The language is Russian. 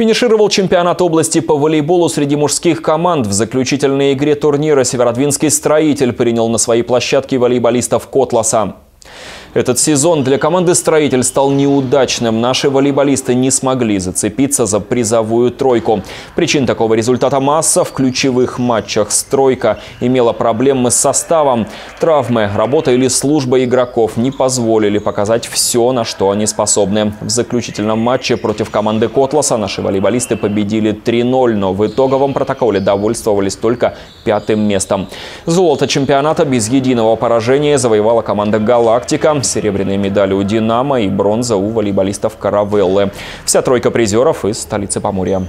Финишировал чемпионат области по волейболу среди мужских команд. В заключительной игре турнира Северодвинский строитель принял на свои площадки волейболистов Котласа. Этот сезон для команды «Строитель» стал неудачным. Наши волейболисты не смогли зацепиться за призовую тройку. Причин такого результата масса. В ключевых матчах «Стройка» имела проблемы с составом. Травмы, работа или служба игроков не позволили показать все, на что они способны. В заключительном матче против команды «Котласа» наши волейболисты победили 3-0, но в итоговом протоколе довольствовались только пятым местом. Золото чемпионата без единого поражения завоевала команда «Галактика». Серебряные медали у «Динамо» и бронза у волейболистов «Каравеллы». Вся тройка призеров из столицы Поморья.